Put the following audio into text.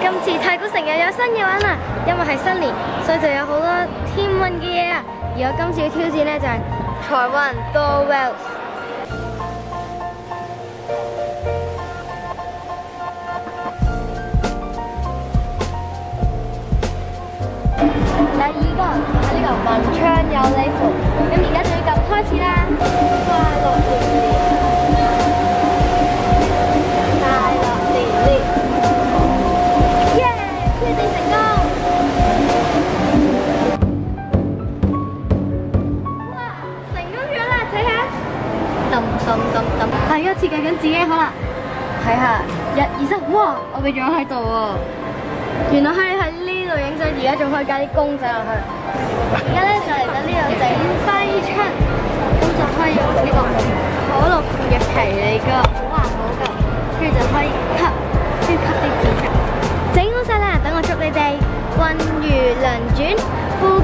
今次太古城又有新嘢玩啦，因为系新年，所以就有好多天运嘅嘢啊！而我今次嘅挑战咧就系财运多 w e l l 第二个系呢个文昌有礼服。系而家设计紧自己好啦，睇下一、二、三，哇！我哋仲喺度喎，原来系喺呢度影相，而家仲可以加啲公仔落去。而家咧就嚟紧呢度整挥出，咁就可以用呢个可乐罐嘅皮嚟噶，好啊好噶，跟住就可以吸，跟住吸啲纸整好晒啦，等我祝你哋运如轮转。